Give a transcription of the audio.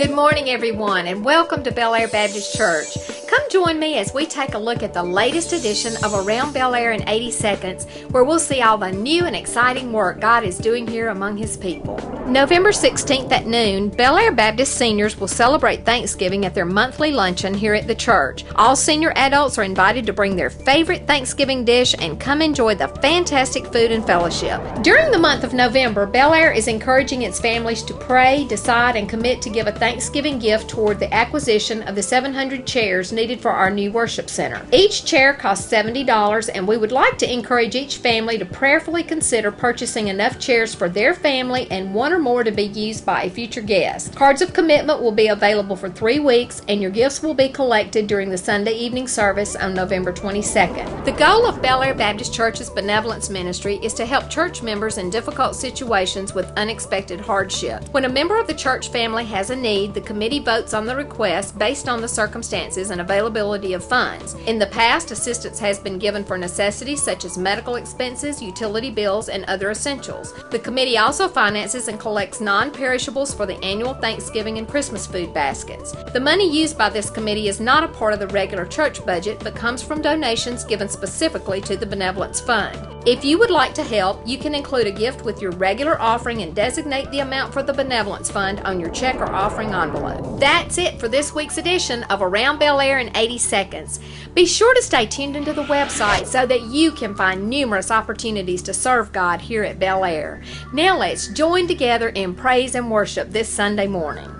Good morning, everyone, and welcome to Bel Aire Baptist Church. Come join me as we take a look at the latest edition of Around Bel Aire in 80 Seconds, where we'll see all the new and exciting work God is doing here among His people. November 16th at noon, Bel Aire Baptist seniors will celebrate Thanksgiving at their monthly luncheon here at the church. All senior adults are invited to bring their favorite Thanksgiving dish and come enjoy the fantastic food and fellowship. During the month of November, Bel Aire is encouraging its families to pray, decide, and commit to give a Thanksgiving gift toward the acquisition of the 700 chairs needed for our new worship center. Each chair costs $70, and we would like to encourage each family to prayerfully consider purchasing enough chairs for their family and one or more to be used by a future guest. Cards of commitment will be available for three weeks, and your gifts will be collected during the Sunday evening service on November 22nd. The goal of Bel Aire Baptist Church's benevolence ministry is to help church members in difficult situations with unexpected hardship. When a member of the church family has a need, the committee votes on the request based on the circumstances and availability of funds. In the past, assistance has been given for necessities such as medical expenses, utility bills, and other essentials. The committee also finances and collects non perishables for the annual Thanksgiving and Christmas food baskets. The money used by this committee is not a part of the regular church budget but comes from donations given specifically to the Benevolence Fund. If you would like to help, you can include a gift with your regular offering and designate the amount for the Benevolence Fund on your check or offering envelope. That's it for this week's edition of Around Bel Aire in 80 Seconds. Be sure to stay tuned into the website so that you can find numerous opportunities to serve God here at Bel Aire. Now let's join together in praise and worship this Sunday morning.